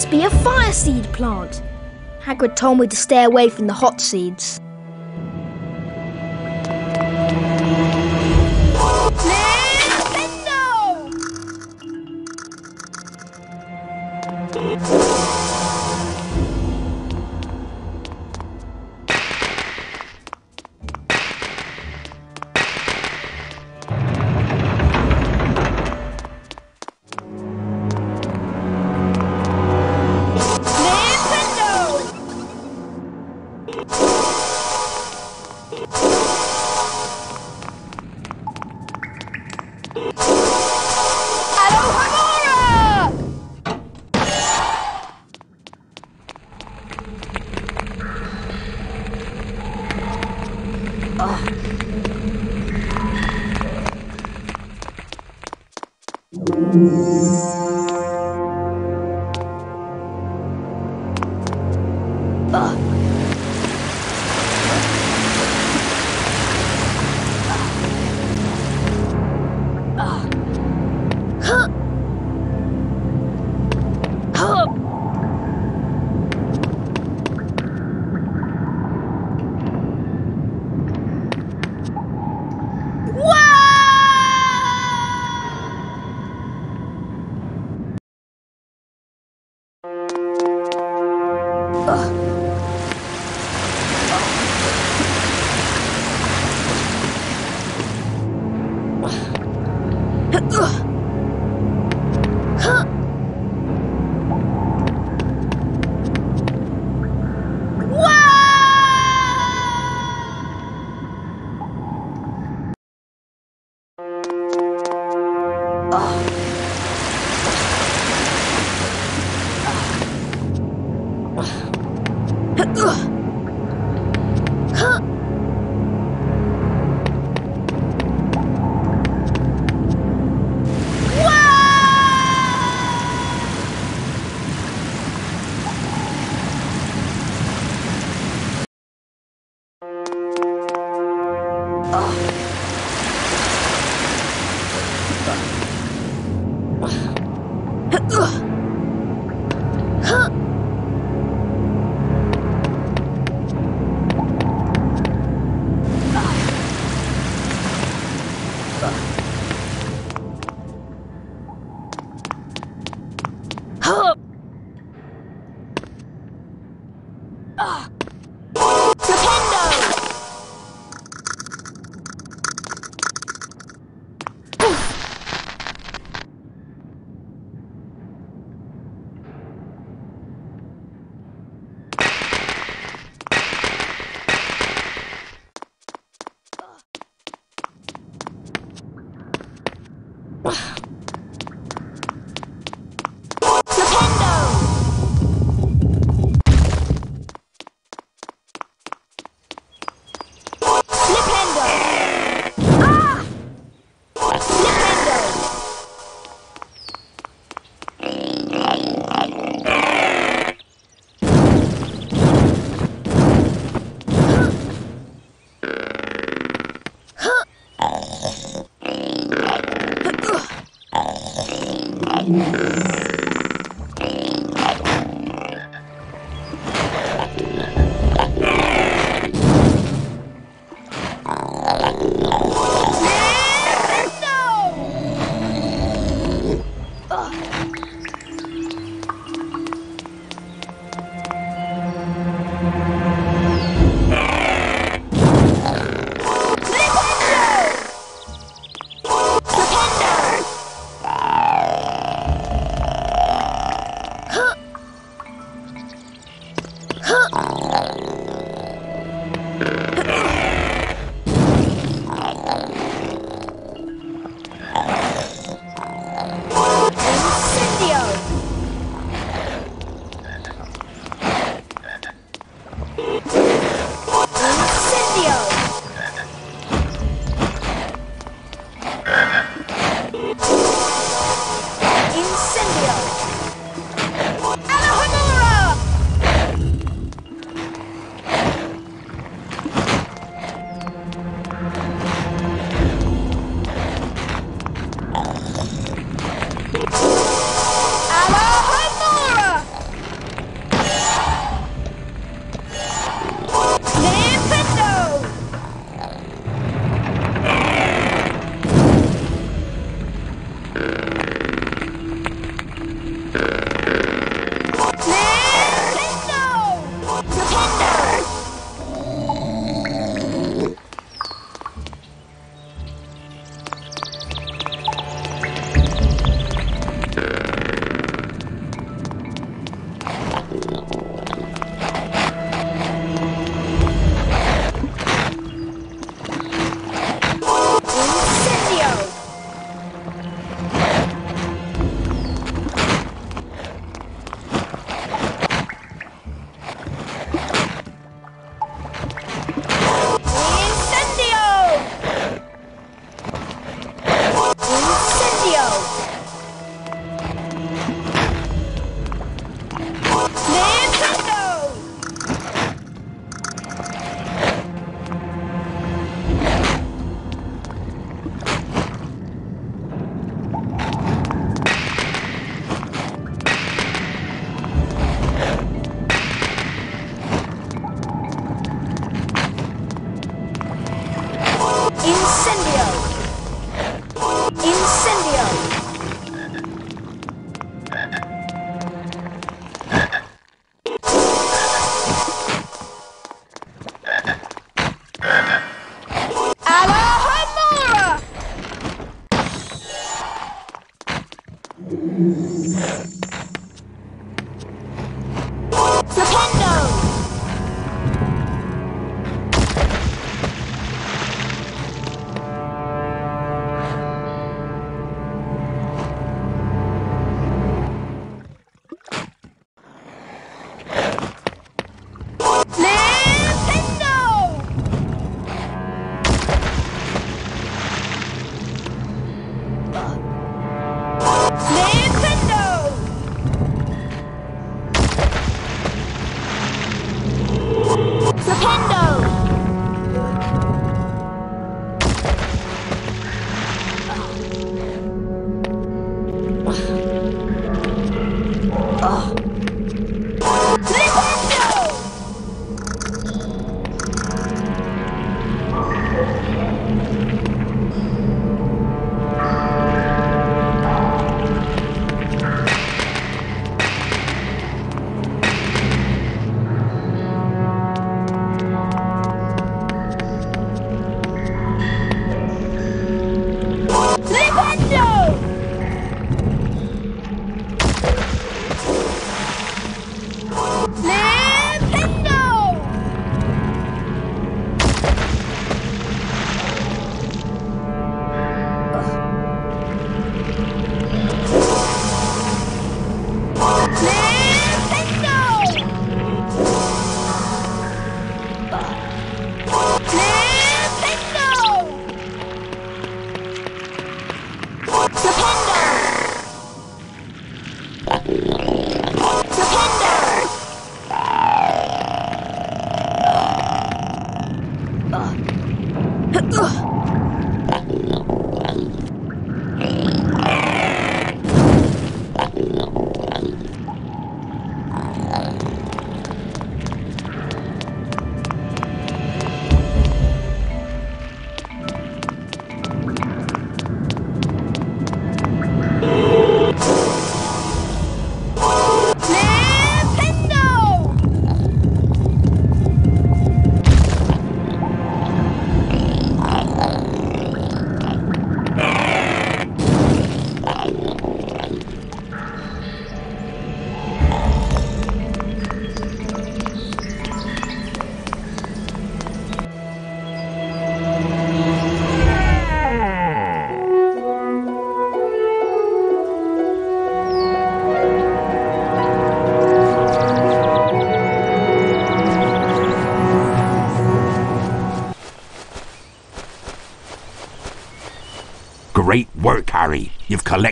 must be a fire seed plant. Hagrid told me to stay away from the hot seeds. ああ。Oh. Huh?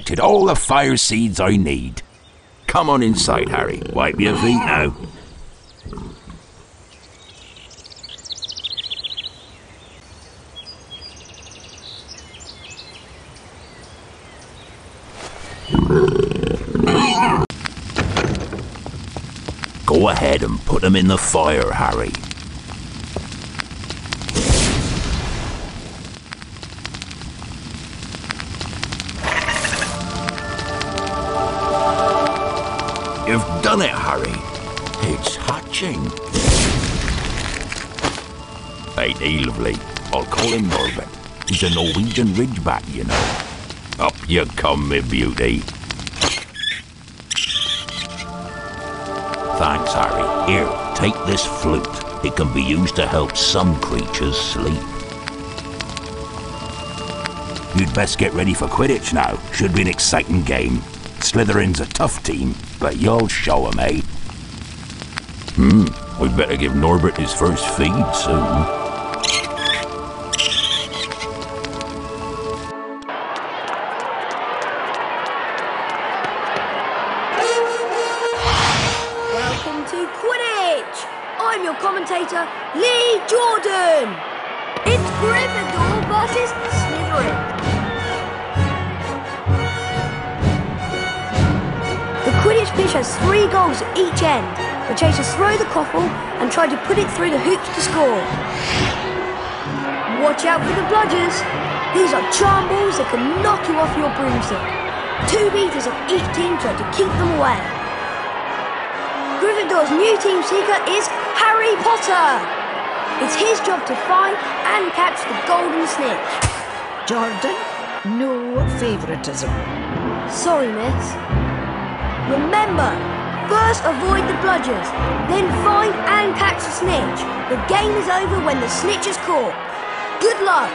Collected all the fire seeds I need. Come on inside, Harry. Wipe your feet now. Go ahead and put them in the fire, Harry. You've done it, Harry. It's hatching. Ain't he lovely? I'll call him Norbert. He's a Norwegian ridgeback, you know. Up you come, me beauty. Thanks, Harry. Here, take this flute. It can be used to help some creatures sleep. You'd best get ready for Quidditch now. Should be an exciting game. Slytherin's a tough team, but you'll show 'em, eh? Hmm, we'd better give Norbert his first feed soon. Quidditch pitch has three goals at each end. The chasers throw the quaffle and try to put it through the hoops to score. Watch out for the bludgers. These are charm balls that can knock you off your broomstick. Two beaters of each team try to keep them away. Gryffindor's new team seeker is Harry Potter. It's his job to find and catch the golden snitch. Jordan, no favouritism. Sorry, miss. Remember, first avoid the bludgers, then find and catch the snitch. The game is over when the snitch is caught. Good luck.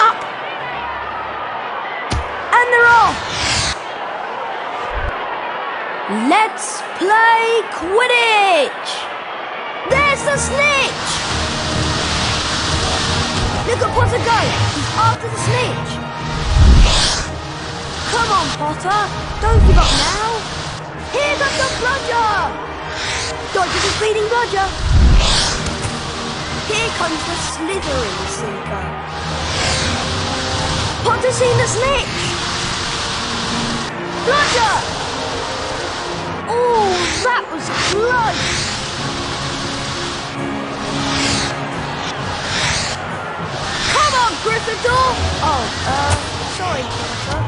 Up. And they're off. Let's play Quidditch. There's the snitch. Look at Potter go! He's after the snitch! Come on, Potter! Don't give up now! Here comes the bludger! Dodge the speeding bludger! Here comes the Slytherin Seeker! Potter's seen the snitch! Bludger! Oh, that was close! Gryffindor! Oh, uh, sorry, Potter.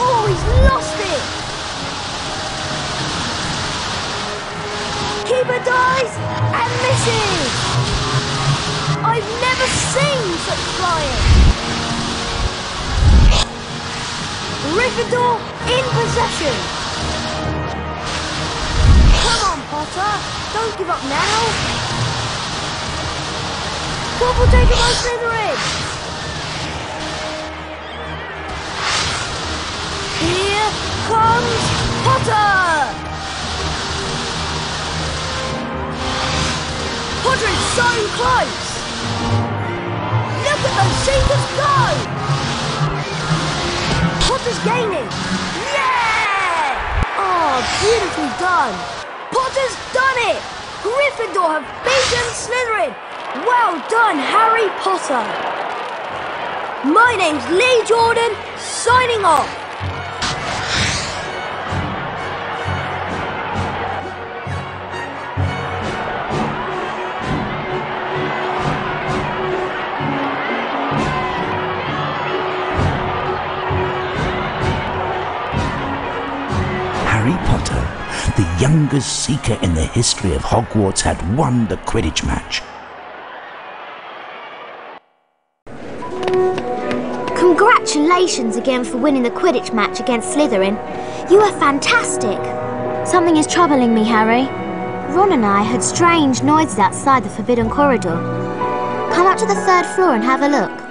Oh, he's lost it! Keeper dies and misses! I've never seen such flying! Gryffindor in possession! Come on, Potter! Don't give up now! What will take on Slytherin? Potter! Potter is so close! Look at those seekers go! Potter's gaining! Yeah! Oh, beautifully done! Potter's done it! Gryffindor have beaten Slytherin! Well done, Harry Potter! My name's Lee Jordan, signing off! Youngest seeker in the history of Hogwarts, had won the Quidditch match. Congratulations again for winning the Quidditch match against Slytherin. You are fantastic. Something is troubling me, Harry. Ron and I heard strange noises outside the Forbidden Corridor. Come up to the third floor and have a look.